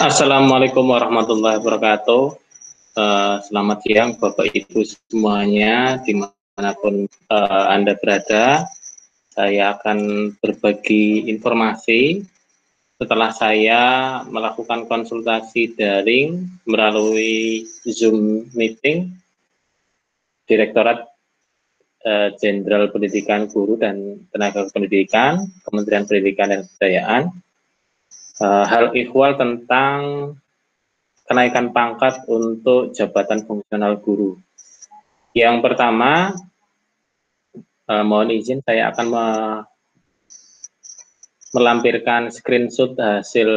Assalamualaikum warahmatullahi wabarakatuh. Uh, selamat siang Bapak Ibu semuanya di mana pun uh, Anda berada. Saya akan berbagi informasi setelah saya melakukan konsultasi daring melalui Zoom meeting Direktorat eh, Jenderal Pendidikan Guru dan Tenaga Pendidikan, Kementerian Pendidikan dan Kebudayaan, uh, hal ikhwal tentang kenaikan pangkat untuk jabatan fungsional guru. Yang pertama, uh, mohon izin saya akan me melampirkan screenshot hasil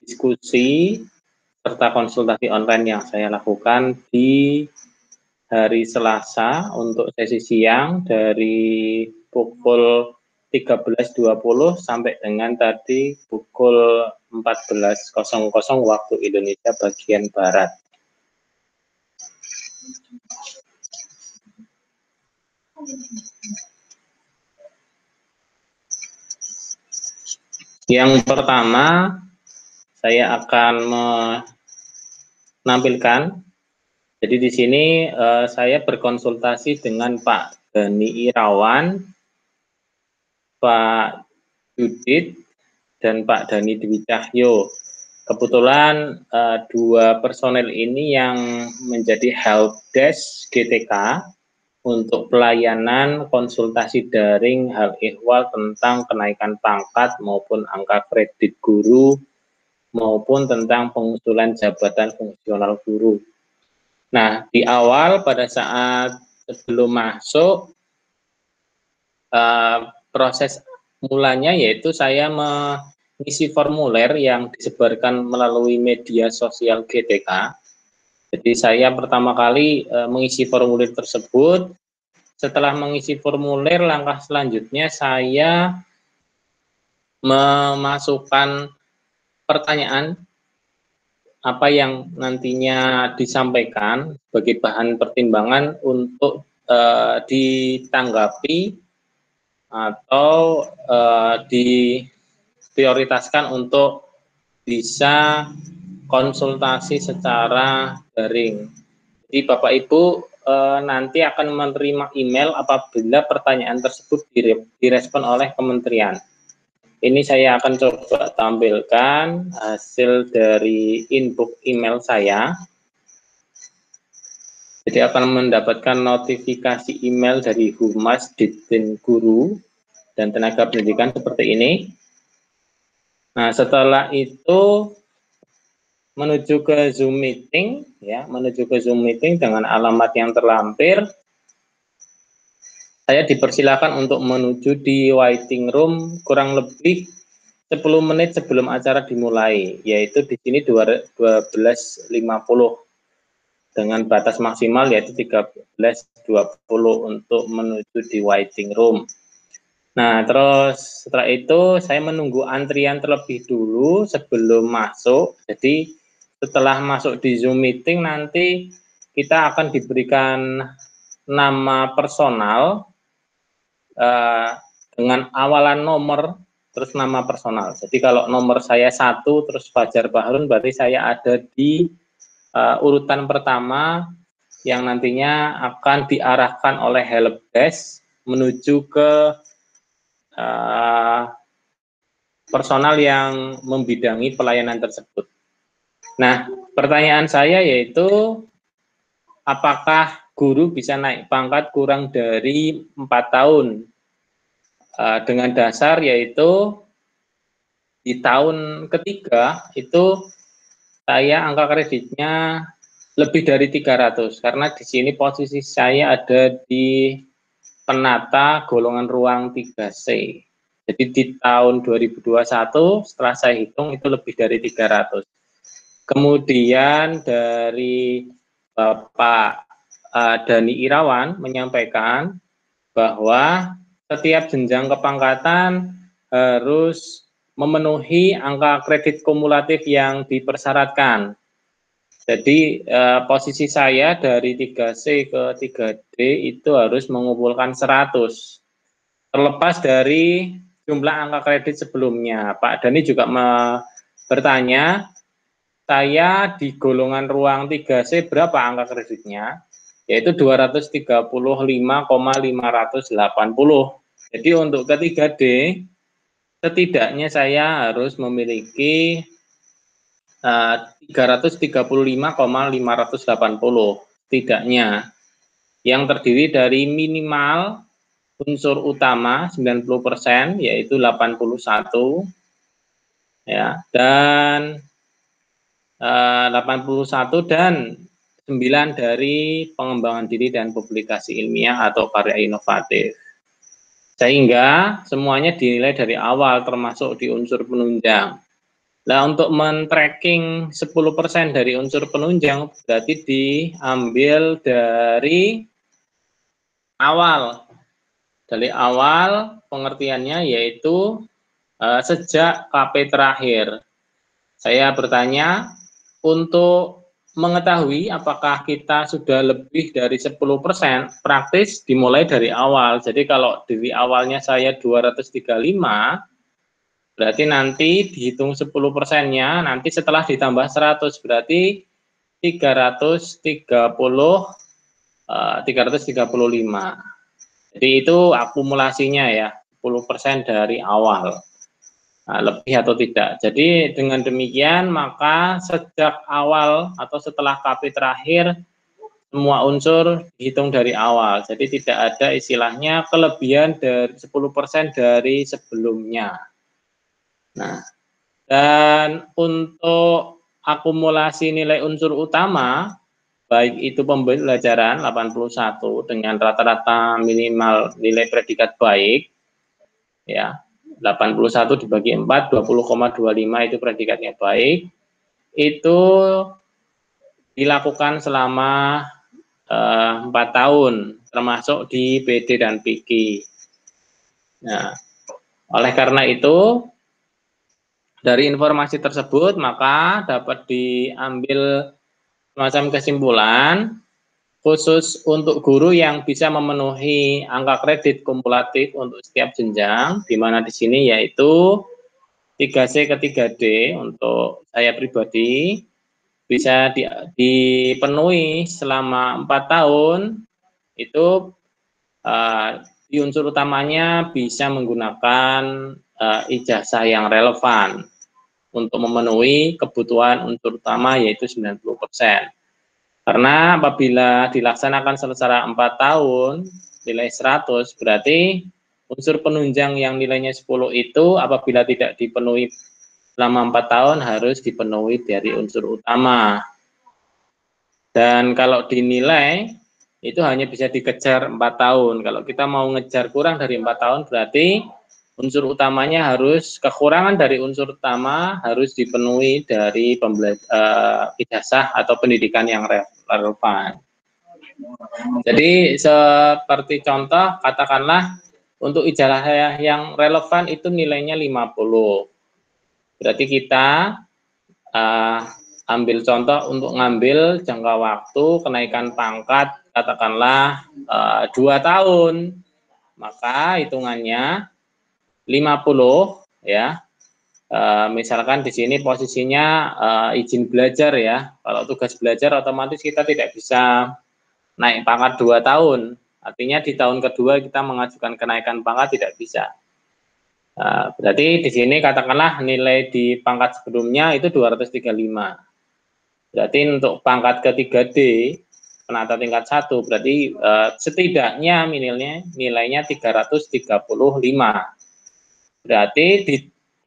diskusi serta konsultasi online yang saya lakukan di hari Selasa untuk sesi siang dari pukul 13.20 sampai dengan tadi pukul 14.00 waktu Indonesia bagian Barat. Yang pertama, saya akan menampilkan. Jadi di sini uh, saya berkonsultasi dengan Pak Dani Irawan, Pak Judit, dan Pak Dani Dwi Cahyo. Kebetulan uh, dua personel ini yang menjadi help desk GTK untuk pelayanan konsultasi daring hal ihwal tentang kenaikan pangkat maupun angka kredit guru maupun tentang pengusulan jabatan fungsional guru. Nah, di awal pada saat sebelum masuk uh, proses mulanya yaitu saya mengisi formulir yang disebarkan melalui media sosial GTK jadi saya pertama kali e, mengisi formulir tersebut. Setelah mengisi formulir, langkah selanjutnya saya memasukkan pertanyaan apa yang nantinya disampaikan sebagai bahan pertimbangan untuk e, ditanggapi atau e, diprioritaskan untuk bisa konsultasi secara daring. Jadi Bapak Ibu e, nanti akan menerima email apabila pertanyaan tersebut direspon oleh kementerian. Ini saya akan coba tampilkan hasil dari inbox email saya. Jadi akan mendapatkan notifikasi email dari Humas Ditjen Guru dan Tenaga Pendidikan seperti ini. Nah, setelah itu menuju ke Zoom meeting ya, menuju ke Zoom meeting dengan alamat yang terlampir. Saya dipersilakan untuk menuju di waiting room kurang lebih 10 menit sebelum acara dimulai, yaitu di sini 12.50 dengan batas maksimal yaitu 13.20 untuk menuju di waiting room. Nah, terus setelah itu saya menunggu antrian terlebih dulu sebelum masuk. Jadi setelah masuk di Zoom meeting nanti kita akan diberikan nama personal uh, dengan awalan nomor terus nama personal. Jadi kalau nomor saya satu terus Fajar Bahrun berarti saya ada di uh, urutan pertama yang nantinya akan diarahkan oleh helpdesk menuju ke uh, personal yang membidangi pelayanan tersebut. Nah, pertanyaan saya yaitu apakah guru bisa naik pangkat kurang dari empat tahun uh, dengan dasar yaitu di tahun ketiga itu saya angka kreditnya lebih dari 300 karena di sini posisi saya ada di penata golongan ruang 3C. Jadi di tahun 2021 setelah saya hitung itu lebih dari 300. Kemudian dari Bapak uh, Dani Irawan menyampaikan bahwa setiap jenjang kepangkatan harus memenuhi angka kredit kumulatif yang dipersyaratkan. Jadi eh, posisi saya dari 3C ke 3D itu harus mengumpulkan 100. Terlepas dari jumlah angka kredit sebelumnya. Pak Dani juga bertanya, saya di golongan ruang 3C berapa angka kreditnya? Yaitu 235,580. Jadi untuk ketiga D, setidaknya saya harus memiliki uh, 335,580 setidaknya. Yang terdiri dari minimal unsur utama 90% yaitu 81 ya dan uh, 81 dan 9 dari pengembangan diri dan publikasi ilmiah atau karya inovatif. Sehingga semuanya dinilai dari awal termasuk di unsur penunjang. Nah, untuk men-tracking 10% dari unsur penunjang berarti diambil dari awal. Dari awal pengertiannya yaitu uh, sejak KP terakhir. Saya bertanya untuk mengetahui apakah kita sudah lebih dari 10% praktis dimulai dari awal. Jadi kalau dari awalnya saya 235, berarti nanti dihitung 10 persennya, nanti setelah ditambah 100 berarti 330 uh, 335. Jadi itu akumulasinya ya, 10% dari awal. Nah, lebih atau tidak. Jadi dengan demikian maka sejak awal atau setelah KP terakhir semua unsur dihitung dari awal. Jadi tidak ada istilahnya kelebihan dari 10% dari sebelumnya. Nah, dan untuk akumulasi nilai unsur utama baik itu pembelajaran 81 dengan rata-rata minimal nilai predikat baik ya 81 dibagi 4, 20,25 itu predikatnya baik. Itu dilakukan selama eh, 4 tahun, termasuk di PD dan PG. Nah, oleh karena itu, dari informasi tersebut, maka dapat diambil semacam kesimpulan khusus untuk guru yang bisa memenuhi angka kredit kumulatif untuk setiap jenjang, di mana di sini yaitu 3C ke 3D untuk saya pribadi bisa di, dipenuhi selama empat tahun itu uh, unsur utamanya bisa menggunakan uh, ijazah yang relevan untuk memenuhi kebutuhan unsur utama yaitu 90 persen. Karena apabila dilaksanakan secara 4 tahun, nilai 100, berarti unsur penunjang yang nilainya 10 itu apabila tidak dipenuhi selama 4 tahun harus dipenuhi dari unsur utama. Dan kalau dinilai, itu hanya bisa dikejar 4 tahun. Kalau kita mau ngejar kurang dari 4 tahun, berarti unsur utamanya harus, kekurangan dari unsur utama harus dipenuhi dari uh, ijazah atau pendidikan yang relevan. Jadi seperti contoh katakanlah untuk ijazah yang relevan itu nilainya 50. Berarti kita uh, ambil contoh untuk ngambil jangka waktu kenaikan pangkat katakanlah uh, dua tahun. Maka hitungannya 50 ya Uh, misalkan di sini posisinya uh, izin belajar ya. Kalau tugas belajar otomatis kita tidak bisa naik pangkat dua tahun. Artinya di tahun kedua kita mengajukan kenaikan pangkat tidak bisa. Uh, berarti di sini katakanlah nilai di pangkat sebelumnya itu 235. Berarti untuk pangkat ketiga D penata tingkat satu berarti uh, setidaknya nilainya nilainya 335. Berarti di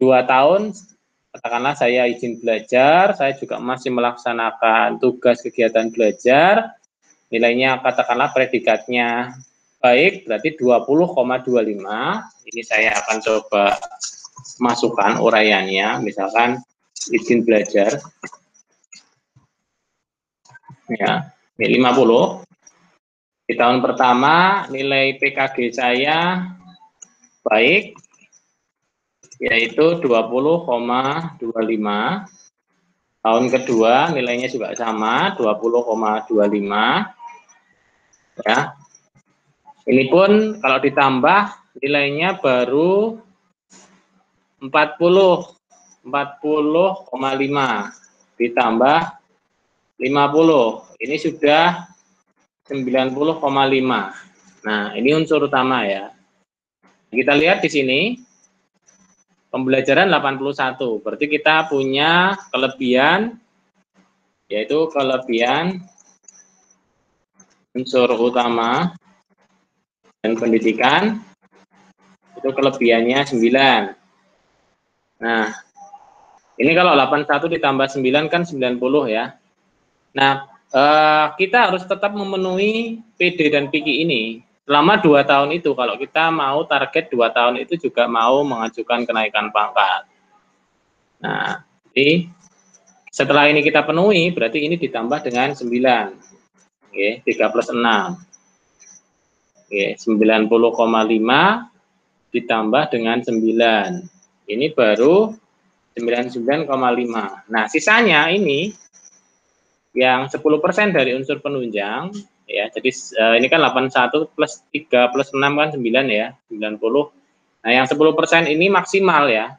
dua tahun katakanlah saya izin belajar, saya juga masih melaksanakan tugas kegiatan belajar, nilainya katakanlah predikatnya baik, berarti 20,25. Ini saya akan coba masukkan uraiannya, misalkan izin belajar. Ya, ini 50. Di tahun pertama nilai PKG saya baik, yaitu 20,25. Tahun kedua nilainya juga sama, 20,25. Ya. Ini pun kalau ditambah nilainya baru 40. 40,5 ditambah 50. Ini sudah 90,5. Nah, ini unsur utama ya. Kita lihat di sini pembelajaran 81. Berarti kita punya kelebihan yaitu kelebihan unsur utama dan pendidikan itu kelebihannya 9. Nah, ini kalau 81 ditambah 9 kan 90 ya. Nah, eh, kita harus tetap memenuhi PD dan PIKI ini selama dua tahun itu. Kalau kita mau target dua tahun itu juga mau mengajukan kenaikan pangkat. Nah, jadi setelah ini kita penuhi, berarti ini ditambah dengan 9. Oke, 3 plus 6. Oke, 90,5 ditambah dengan 9. Ini baru 99,5. Nah, sisanya ini yang 10% dari unsur penunjang ya. Jadi uh, ini kan 81 plus 3 plus 6 kan 9 ya, 90. Nah, yang 10% ini maksimal ya.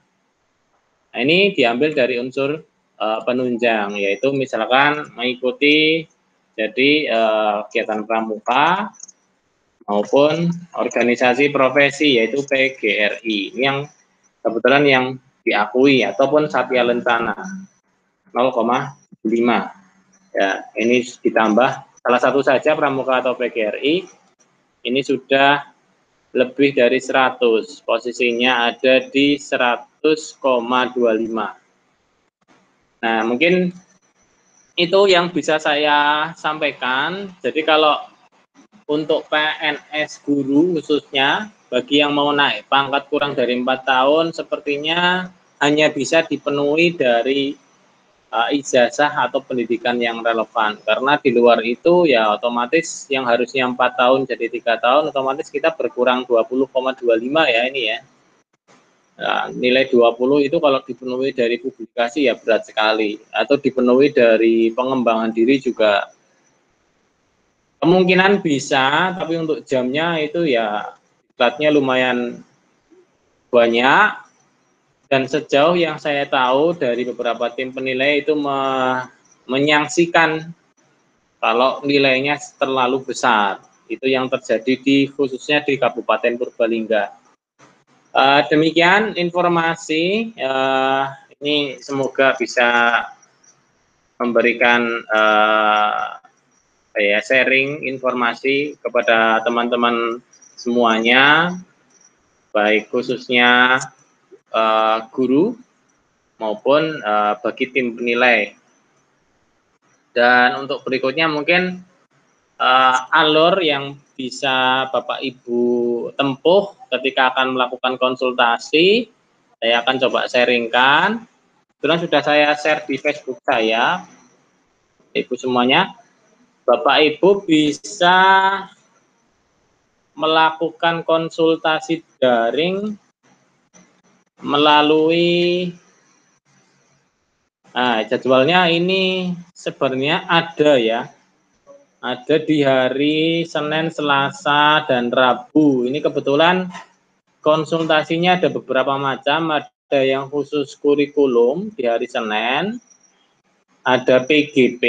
Nah, ini diambil dari unsur uh, penunjang yaitu misalkan mengikuti jadi uh, kegiatan pramuka maupun organisasi profesi yaitu PGRI. Ini yang kebetulan yang diakui ataupun Satya Lencana 0,5 ya ini ditambah salah satu saja pramuka atau PGRI ini sudah lebih dari 100 posisinya ada di 100,25 nah mungkin itu yang bisa saya sampaikan. Jadi kalau untuk PNS guru khususnya bagi yang mau naik pangkat kurang dari empat tahun sepertinya hanya bisa dipenuhi dari uh, ijazah atau pendidikan yang relevan. Karena di luar itu ya otomatis yang harusnya empat tahun jadi tiga tahun otomatis kita berkurang 20,25 ya ini ya. Nah, nilai 20 itu kalau dipenuhi dari publikasi ya berat sekali. Atau dipenuhi dari pengembangan diri juga. Kemungkinan bisa tapi untuk jamnya itu ya platnya lumayan banyak dan sejauh yang saya tahu dari beberapa tim penilai itu me menyangsikan kalau nilainya terlalu besar itu yang terjadi di khususnya di Kabupaten Purbalingga. Uh, demikian informasi uh, ini semoga bisa memberikan uh, ya sharing informasi kepada teman-teman semuanya, baik khususnya uh, guru maupun uh, bagi tim penilai. Dan untuk berikutnya mungkin uh, alur yang bisa Bapak Ibu tempuh ketika akan melakukan konsultasi, saya akan coba sharingkan. Kebetulan sudah saya share di Facebook saya, Ibu semuanya. Bapak Ibu bisa melakukan konsultasi daring melalui nah, jadwalnya ini sebenarnya ada ya ada di hari Senin, Selasa, dan Rabu. Ini kebetulan konsultasinya ada beberapa macam, ada yang khusus kurikulum di hari Senin, ada PGP,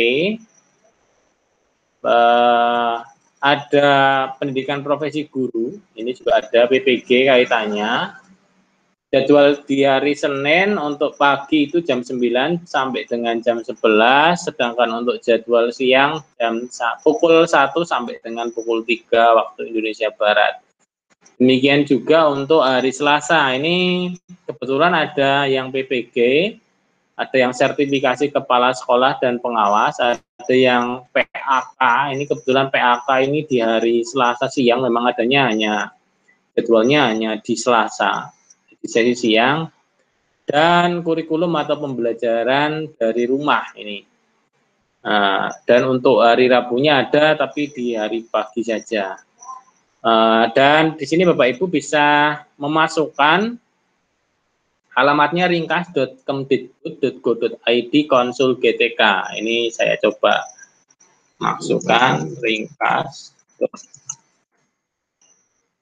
eh, ada pendidikan profesi guru, ini juga ada PPG kaitannya. Jadwal di hari Senin untuk pagi itu jam 9 sampai dengan jam 11, sedangkan untuk jadwal siang jam pukul 1 sampai dengan pukul 3 waktu Indonesia Barat. Demikian juga untuk hari Selasa, ini kebetulan ada yang PPG, ada yang sertifikasi kepala sekolah dan pengawas, ada yang PAK, ini kebetulan PAK ini di hari Selasa siang memang adanya hanya jadwalnya hanya di Selasa, di sesi siang, dan kurikulum atau pembelajaran dari rumah ini. Nah, dan untuk hari Rabunya ada, tapi di hari pagi saja. Uh, dan di sini Bapak Ibu bisa memasukkan Alamatnya ringkas.kemdikbud.go.id konsul GTK. Ini saya coba masukkan ringkas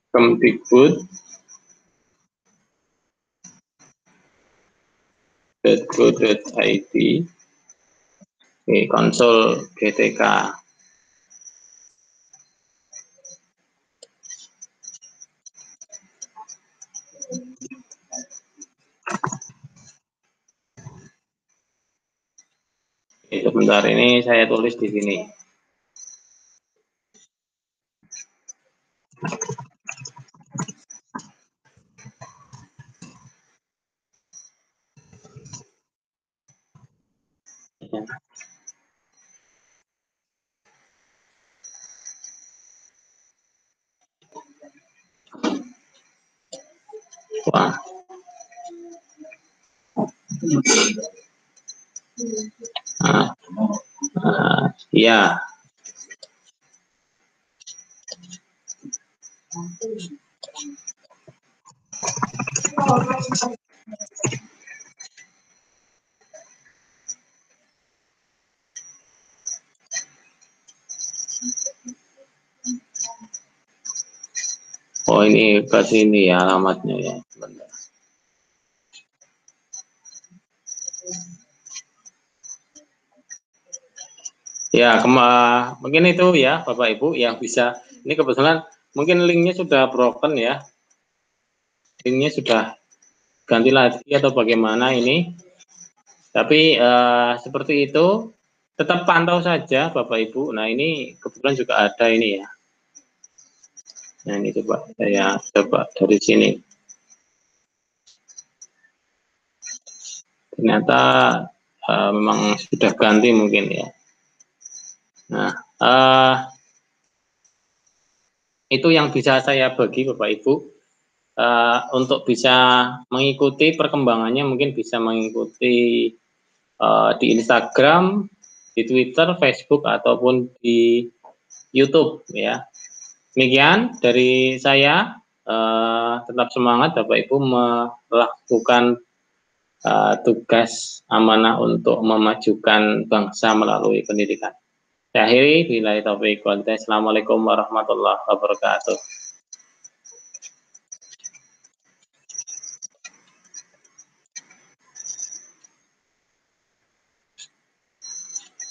Kemdikbud go.id Oke, konsol GTK Oke, sebentar. Ini saya tulis di sini. Wah. Nah, nah, ya. Oh ini ke sini ya alamatnya ya. Ya, kema mungkin itu ya Bapak Ibu yang bisa. Ini kebetulan mungkin linknya sudah broken ya. Linknya sudah ganti lagi atau bagaimana ini. Tapi uh, seperti itu tetap pantau saja Bapak Ibu. Nah ini kebetulan juga ada ini ya. Nah ini coba saya coba dari sini. Ternyata uh, memang sudah ganti mungkin ya. Nah, uh, itu yang bisa saya bagi Bapak Ibu uh, untuk bisa mengikuti perkembangannya mungkin bisa mengikuti uh, di Instagram, di Twitter, Facebook ataupun di YouTube ya. Demikian dari saya uh, tetap semangat Bapak Ibu melakukan uh, tugas amanah untuk memajukan bangsa melalui pendidikan. Saya akhiri, bila taufiq wal Assalamualaikum warahmatullahi wabarakatuh.